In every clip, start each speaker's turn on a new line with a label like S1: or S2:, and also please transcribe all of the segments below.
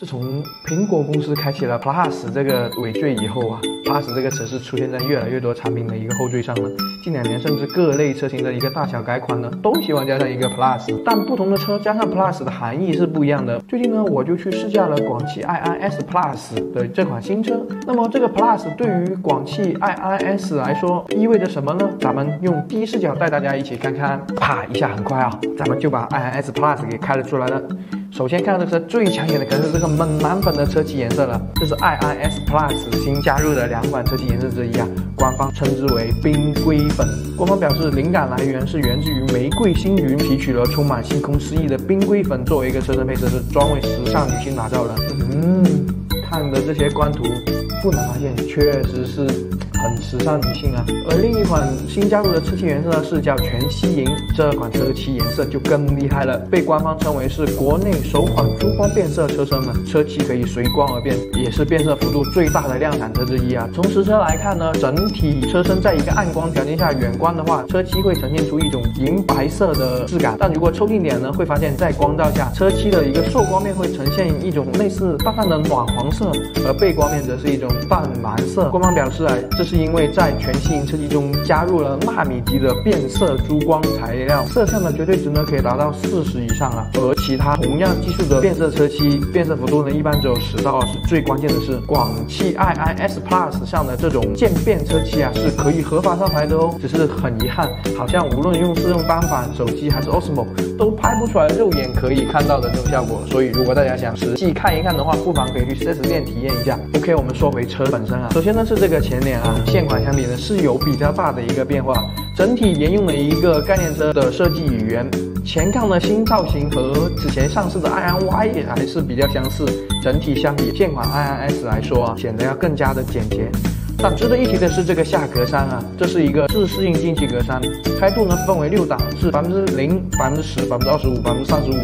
S1: 自从苹果公司开启了 Plus 这个尾缀以后啊，Plus 这个词是出现在越来越多产品的一个后缀上了。近两年，甚至各类车型的一个大小改款呢，都喜欢加上一个 Plus。但不同的车加上 Plus 的含义是不一样的。最近呢，我就去试驾了广汽 iiS Plus 的这款新车。那么这个 Plus 对于广汽 iiS 来说意味着什么呢？咱们用第一视角带大家一起看看。啪一下，很快啊，咱们就把 iiS Plus 给开了出来了。首先看到这车最抢眼的可能是这个猛男粉的车漆颜色了，这是 iiS Plus 新加入的两款车漆颜色之一啊，官方称之为冰硅粉。官方表示灵感来源是源自于玫瑰星云，提取了充满星空诗意的冰硅粉作为一个车身配色，是专为时尚女性打造的。嗯，看的这些官图，不难发现，确实是。很时尚女性啊，而另一款新加入的车漆颜色呢是叫全息银，这款车的漆颜色就更厉害了，被官方称为是国内首款珠光变色车身呢，车漆可以随光而变，也是变色幅度最大的量产车之一啊。从实车来看呢，整体车身在一个暗光条件下远观的话，车漆会呈现出一种银白色的质感，但如果凑近点呢，会发现在光照下，车漆的一个受光面会呈现一种类似淡淡的暖黄色，而背光面则是一种淡蓝色。官方表示啊，这。是是因为在全新型车漆中加入了纳米级的变色珠光材料，色相的绝对值呢可以达到四十以上啊。而其他同样技术的变色车漆，变色幅度呢一般只有十到二十。最关键的是，广汽 iiS Plus 上的这种渐变车漆啊是可以合法上牌的哦。只是很遗憾，好像无论用自动单反手机还是 Osmo 都拍不出来肉眼可以看到的这种效果。所以如果大家想实际看一看的话，不妨可以去 4S 店体验一下。OK，我们说回车本身啊，首先呢是这个前脸啊。现款相比呢是有比较大的一个变化，整体沿用了一个概念车的设计语言，前杠的新造型和此前上市的爱安 Y 也还是比较相似，整体相比现款爱安 S 来说啊，显得要更加的简洁。但值得一提的是这个下格栅啊，这是一个自适应进气格栅，开度呢分为六档，是百分之零、百分之十、百分之二十五、百分之三十五、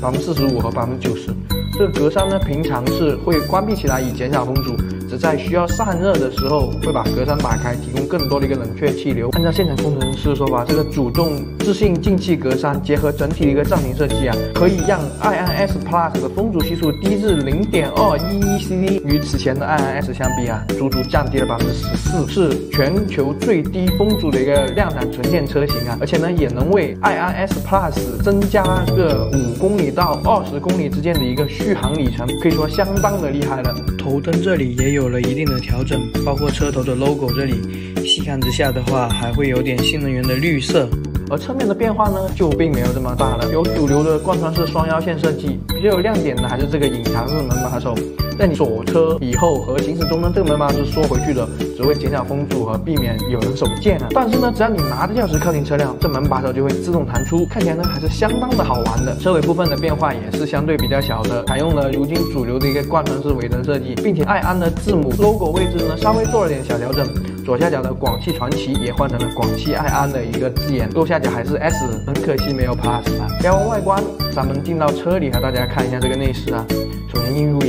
S1: 百分之四十五和百分之九十。这个格栅呢，平常是会关闭起来以减少风阻。在需要散热的时候，会把格栅打开，提供更多的一个冷却气流。按照现场工程师的说法，这个主动自适应进气格栅结合整体的一个造型设计啊，可以让 iiS Plus 的风阻系数低至零点二一一 cc，与此前的 iiS 相比啊，足足降低了百分之十四，是全球最低风阻的一个量产纯电车型啊。而且呢，也能为 iiS Plus 增加个五公里到二十公里之间的一个续航里程，可以说相当的厉害了。头灯这里也。有了一定的调整，包括车头的 logo 这里，细看之下的话，还会有点新能源的绿色。而侧面的变化呢，就并没有这么大了。有主流的贯穿式双腰线设计，比较有亮点的还是这个隐藏式门把手。在你锁车以后和行驶中呢，这个门把是缩回去的，只会减少风阻和避免有人手贱啊。但是呢，只要你拿着钥匙靠近车辆，这门把手就会自动弹出，看起来呢还是相当的好玩的。车尾部分的变化也是相对比较小的，采用了如今主流的一个贯穿式尾灯设计，并且爱安的字母 logo 位置呢稍微做了点小调整。左下角的广汽传祺也换成了广汽埃安的一个字眼，右下角还是 S，很可惜没有 Plus 啊。聊完外观，咱们进到车里和大家看一下这个内饰啊。首先映入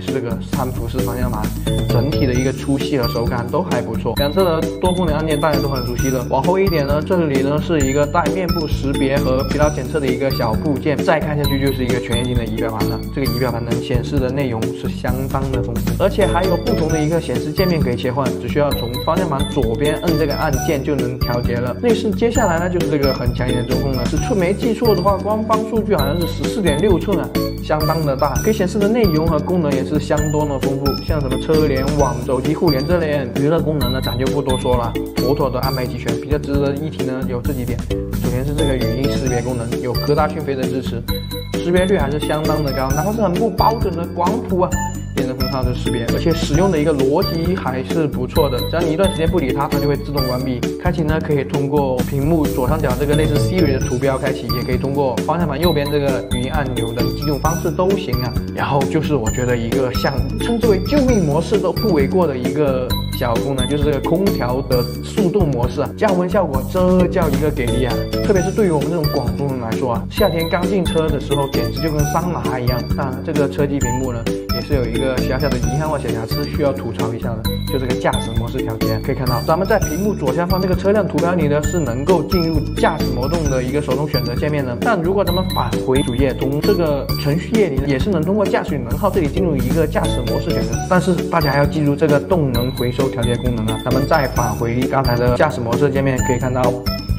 S1: 还是这个三辐式方向盘，整体的一个粗细和手感都还不错。两侧的多功能按键大家都很熟悉的。往后一点呢，这里呢是一个带面部识别和疲劳检测的一个小部件。再看下去就是一个全液晶的仪表盘了。这个仪表盘能显示的内容是相当的丰富，而且还有不同的一个显示界面可以切换，只需要从方向盘左边摁这个按键就能调节了。内饰接下来呢就是这个很抢眼的中控了，尺寸没记错的话，官方数据好像是十四点六寸啊。相当的大，可以显示的内容和功能也是相当的丰富，像什么车联网、手机互联这类娱乐功能呢，咱就不多说了，妥妥的安排齐全。比较值得一提呢，有这几点，首先是这个语音识别功能，有科大讯飞的支持，识别率还是相当的高，哪怕是很不标准的广谱啊。电子风扇的识别，而且使用的一个逻辑还是不错的。只要你一段时间不理它，它就会自动关闭。开启呢，可以通过屏幕左上角这个类似 Siri 的图标开启，也可以通过方向盘右边这个语音按钮的几种方式都行啊。然后就是我觉得一个像称之为救命模式都不为过的一个小功能，就是这个空调的速冻模式啊，降温效果这叫一个给力啊！特别是对于我们这种广东人来说啊，夏天刚进车的时候简直就跟桑拿一样。当然，这个车机屏幕呢，也是有一个。小小的遗憾或小瑕疵需要吐槽一下的，就这个驾驶模式调节。可以看到，咱们在屏幕左下方这个车辆图标里呢，是能够进入驾驶模动的一个手动选择界面的。但如果咱们返回主页，从这个程序页里，也是能通过驾驶与能耗这里进入一个驾驶模式选择。但是大家还要记住这个动能回收调节功能啊。咱们再返回刚才的驾驶模式界面，可以看到，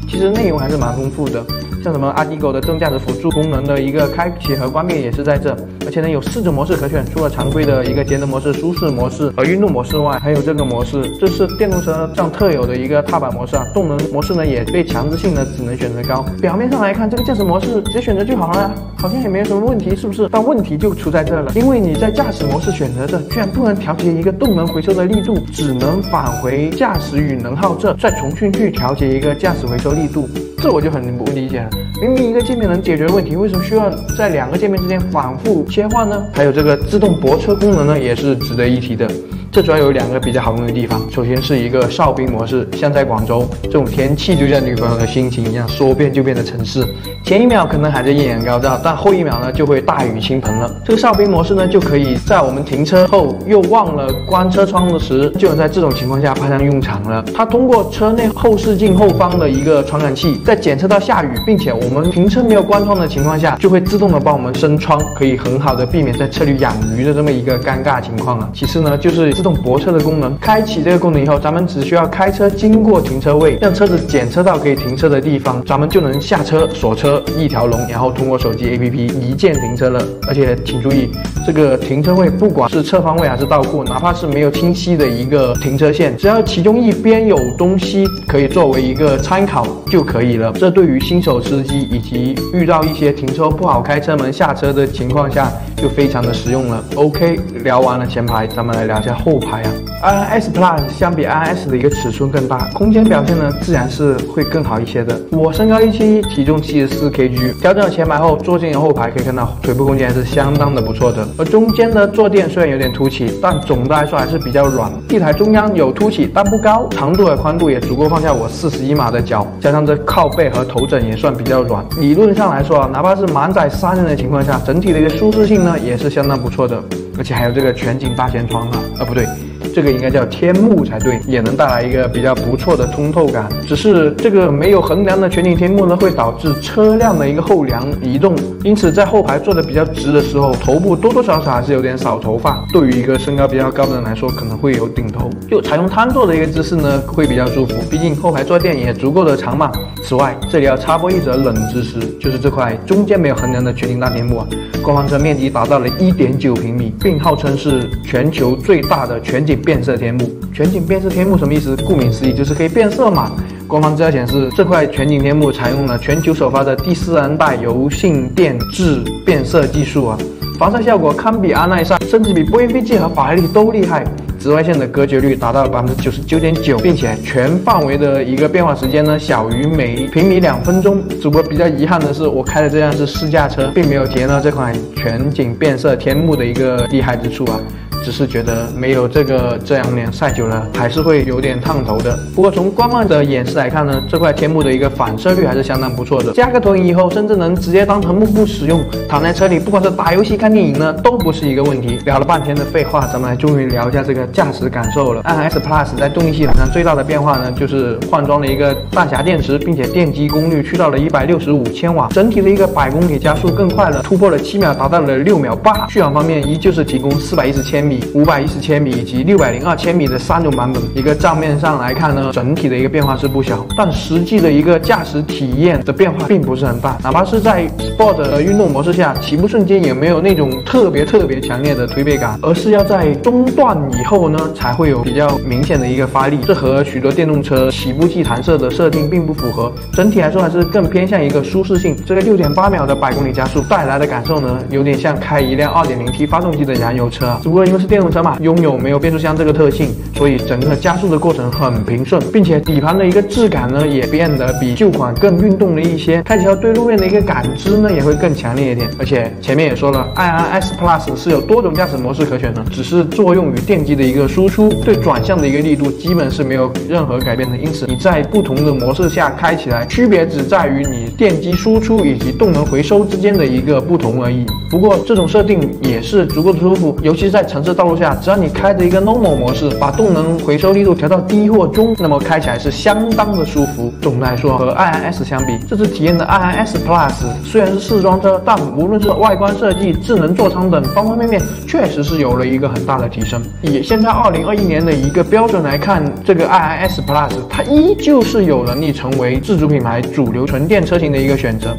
S1: 其实内容还是蛮丰富的。像什么阿迪狗的正驾驶辅助功能的一个开启和关闭也是在这，而且呢有四种模式可选，除了常规的一个节能模式、舒适模式和运动模式外，还有这个模式，这是电动车上特有的一个踏板模式啊。动能模式呢也被强制性的只能选择高。表面上来看，这个驾驶模式直接选择就好了，好像也没有什么问题，是不是？但问题就出在这了，因为你在驾驶模式选择这，居然不能调节一个动能回收的力度，只能返回驾驶与能耗这，再重新去调节一个驾驶回收力度。这我就很不理解了，明明一个界面能解决问题，为什么需要在两个界面之间反复切换呢？还有这个自动泊车功能呢，也是值得一提的。这主要有两个比较好用的地方，首先是一个哨兵模式，像在广州这种天气，就像女朋友的心情一样，说变就变的城市，前一秒可能还在艳阳高照，但后一秒呢就会大雨倾盆了。这个哨兵模式呢，就可以在我们停车后又忘了关车窗的时，就能在这种情况下派上用场了。它通过车内后视镜后方的一个传感器，在检测到下雨，并且我们停车没有关窗的情况下，就会自动的帮我们升窗，可以很好的避免在车里养鱼的这么一个尴尬情况啊。其次呢，就是。自动泊车的功能，开启这个功能以后，咱们只需要开车经过停车位，让车子检测到可以停车的地方，咱们就能下车锁车一条龙，然后通过手机 APP 一键停车了。而且请注意，这个停车位不管是侧方位还是倒库，哪怕是没有清晰的一个停车线，只要其中一边有东西可以作为一个参考就可以了。这对于新手司机以及遇到一些停车不好开车门下车的情况下，就非常的实用了。OK，聊完了前排，咱们来聊一下后。后排啊，i s Plus 相比 i s 的一个尺寸更大，空间表现呢自然是会更好一些的。我身高一七一，体重七十四 kg，调整了前排后，坐进后排可以看到腿部空间还是相当的不错的。而中间的坐垫虽然有点凸起，但总的来说还是比较软。地台中央有凸起，但不高，长度和宽度也足够放下我四十一码的脚，加上这靠背和头枕也算比较软。理论上来说啊，哪怕是满载三人的情况下，整体的一个舒适性呢也是相当不错的。而且还有这个全景大天窗啊，呃不对。这个应该叫天幕才对，也能带来一个比较不错的通透感。只是这个没有横梁的全景天幕呢，会导致车辆的一个后梁移动，因此在后排坐的比较直的时候，头部多多少少还是有点少头发。对于一个身高比较高的人来说，可能会有顶头。就采用瘫坐的一个姿势呢，会比较舒服，毕竟后排坐垫也足够的长嘛。此外，这里要插播一则冷知识，就是这块中间没有横梁的全景大天幕啊，官方车面积达到了一点九平米，并号称是全球最大的全景。变色天幕，全景变色天幕什么意思？顾名思义就是可以变色嘛。官方资料显示，这块全景天幕采用了全球首发的第四代柔性电致变色技术啊，防晒效果堪比阿耐晒，甚至比波音飞机和法拉利都厉害。紫外线的隔绝率达到了百分之九十九点九，并且全范围的一个变化时间呢小于每平米两分钟。主播比较遗憾的是，我开的这辆是试驾车，并没有体验到这款全景变色天幕的一个厉害之处啊。只是觉得没有这个遮阳帘晒久了还是会有点烫头的。不过从观望的演示来看呢，这块天幕的一个反射率还是相当不错的。加个投影以后，甚至能直接当成幕布使用。躺在车里，不管是打游戏、看电影呢，都不是一个问题。聊了半天的废话，咱们来终于聊一下这个驾驶感受了。iS Plus 在动力系统上最大的变化呢，就是换装了一个大侠电池，并且电机功率去到了一百六十五千瓦，整体的一个百公里加速更快了，突破了七秒，达到了六秒八。续航方面依旧是提供四百一十千米米。五百一十千米以及六百零二千米的三种版本，一个账面上来看呢，整体的一个变化是不小，但实际的一个驾驶体验的变化并不是很大。哪怕是在 Sport 的运动模式下，起步瞬间也没有那种特别特别强烈的推背感，而是要在中段以后呢，才会有比较明显的一个发力。这和许多电动车起步器弹射的设定并不符合。整体来说还是更偏向一个舒适性。这个六点八秒的百公里加速带来的感受呢，有点像开一辆二点零 T 发动机的燃油车，只不过因为是电动车。嘛，拥有没有变速箱这个特性，所以整个加速的过程很平顺，并且底盘的一个质感呢也变得比旧款更运动了一些，开起来对路面的一个感知呢也会更强烈一点。而且前面也说了，INS Plus 是有多种驾驶模式可选的，只是作用于电机的一个输出，对转向的一个力度基本是没有任何改变的。因此你在不同的模式下开起来，区别只在于你电机输出以及动能回收之间的一个不同而已。不过这种设定也是足够的舒服，尤其是在城市。车道路下，只要你开着一个 normal 模式，把动能回收力度调到低或中，那么开起来是相当的舒服。总的来说，和 iiS 相比，这次体验的 iiS Plus 虽然是试装车，但无论是外观设计、智能座舱等方方面面，确实是有了一个很大的提升。以现在2021年的一个标准来看，这个 iiS Plus 它依旧是有能力成为自主品牌主流纯电车型的一个选择。